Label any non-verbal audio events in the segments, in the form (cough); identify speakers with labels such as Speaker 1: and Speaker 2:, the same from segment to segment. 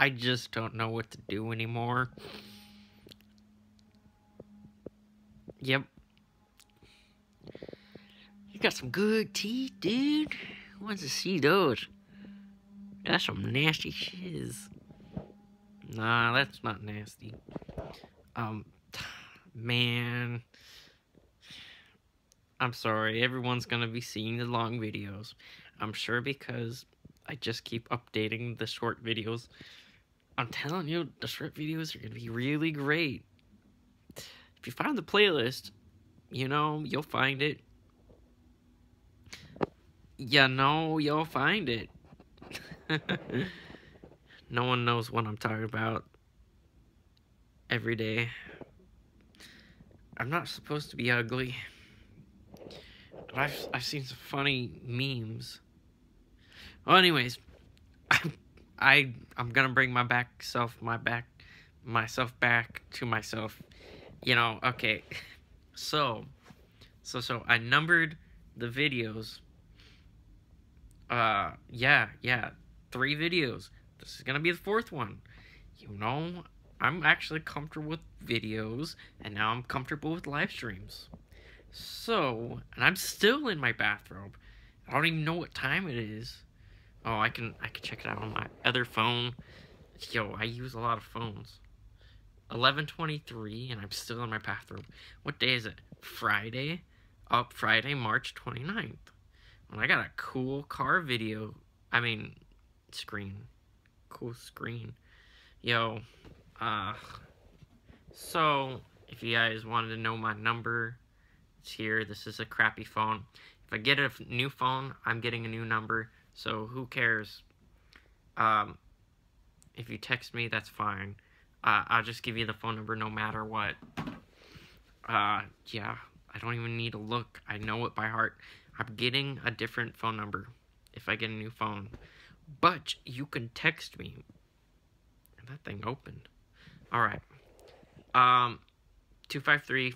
Speaker 1: I just don't know what to do anymore. Yep. You got some good teeth, dude. Who wants to see those? That's some nasty shiz. Nah, that's not nasty. Um, (sighs) man. I'm sorry, everyone's gonna be seeing the long videos. I'm sure because I just keep updating the short videos. I'm telling you, the short videos are gonna be really great. If you find the playlist, you know, you'll find it. You know, you'll find it. (laughs) no one knows what I'm talking about every day. I'm not supposed to be ugly. But I've, I've seen some funny memes. Well, anyways, (laughs) I, I I'm gonna bring my back self, my back, myself back to myself. You know, okay. (laughs) So, so so I numbered the videos. Uh, yeah, yeah, three videos. This is gonna be the fourth one. You know, I'm actually comfortable with videos, and now I'm comfortable with live streams. So, and I'm still in my bathrobe. I don't even know what time it is. Oh, I can I can check it out on my other phone. Yo, I use a lot of phones. 11:23 and I'm still in my bathroom. What day is it? Friday? Up oh, Friday, March 29th. And I got a cool car video. I mean, screen. Cool screen. Yo, uh so if you guys wanted to know my number, it's here. This is a crappy phone. If I get a new phone, I'm getting a new number. So who cares? Um, if you text me, that's fine. Uh, I'll just give you the phone number no matter what. Uh, yeah, I don't even need to look. I know it by heart. I'm getting a different phone number if I get a new phone. But you can text me. And that thing opened. Alright. Um, 253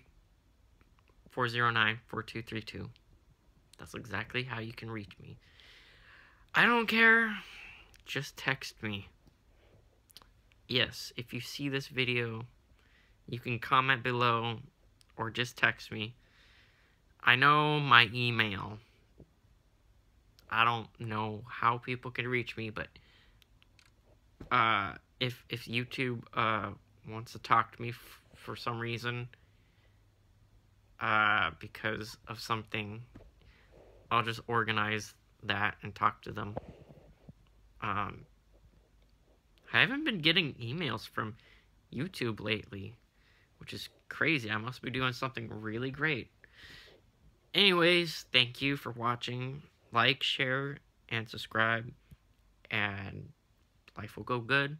Speaker 1: 409 4232. That's exactly how you can reach me. I don't care. Just text me. Yes, if you see this video, you can comment below or just text me. I know my email. I don't know how people can reach me, but uh, if if YouTube uh, wants to talk to me for some reason, uh, because of something, I'll just organize that and talk to them. Um, I haven't been getting emails from YouTube lately, which is crazy. I must be doing something really great. Anyways, thank you for watching. Like, share, and subscribe, and life will go good.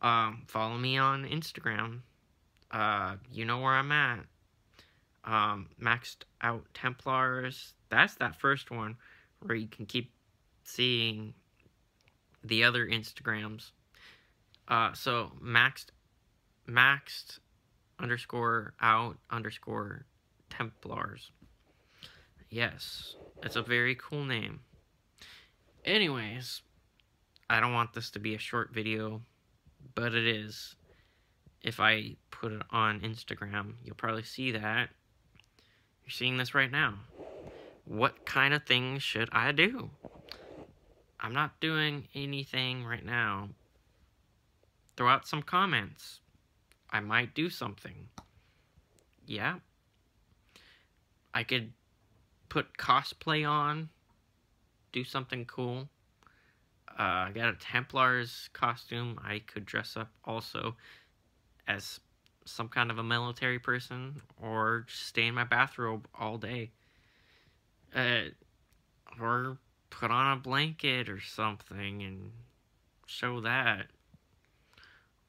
Speaker 1: Um, follow me on Instagram. Uh, you know where I'm at. Um, maxed out Templars. That's that first one where you can keep seeing the other Instagrams. Uh, so maxed, maxed underscore out underscore Templars. Yes, it's a very cool name. Anyways, I don't want this to be a short video, but it is. If I put it on Instagram, you'll probably see that. You're seeing this right now what kind of things should I do? I'm not doing anything right now. Throw out some comments. I might do something. Yeah. I could put cosplay on. Do something cool. Uh, I got a Templar's costume. I could dress up also as some kind of a military person or stay in my bathrobe all day uh, or put on a blanket or something and show that.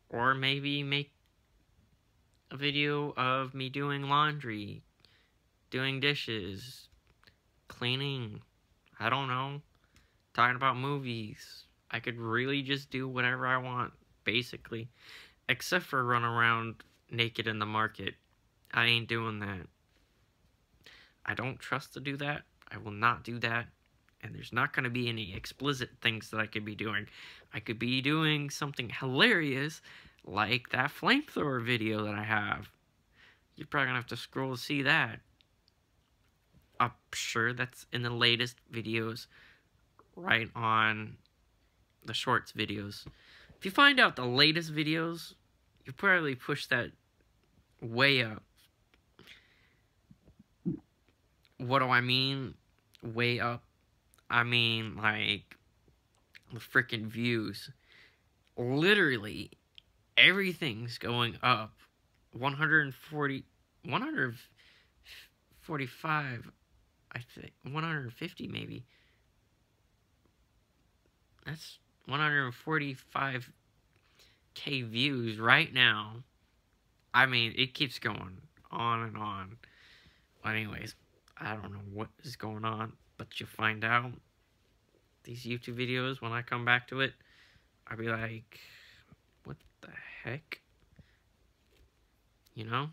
Speaker 1: Or maybe make a video of me doing laundry, doing dishes, cleaning, I don't know, talking about movies. I could really just do whatever I want, basically. Except for run around naked in the market. I ain't doing that. I don't trust to do that. I will not do that. and there's not going to be any explicit things that I could be doing. I could be doing something hilarious like that flamethrower video that I have. You're probably going to have to scroll to see that. I'm sure that's in the latest videos right on the shorts videos. If you find out the latest videos, you probably push that way up. What do I mean? Way up. I mean, like, the freaking views. Literally, everything's going up. 140, 145, I think, 150 maybe. That's 145k views right now. I mean, it keeps going on and on. But anyways, I don't know what is going on, but you'll find out. These YouTube videos, when I come back to it, I'll be like, what the heck? You know?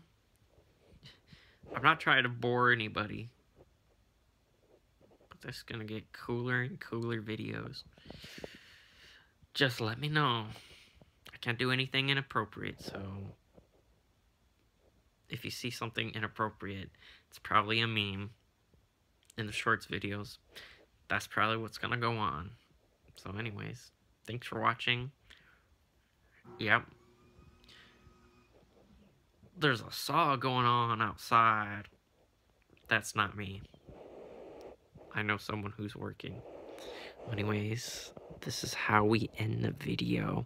Speaker 1: I'm not trying to bore anybody. But this is gonna get cooler and cooler videos. Just let me know. I can't do anything inappropriate, so if you see something inappropriate, it's probably a meme in the shorts videos. That's probably what's gonna go on. So anyways, thanks for watching. Yep. There's a saw going on outside. That's not me. I know someone who's working. Anyways, this is how we end the video.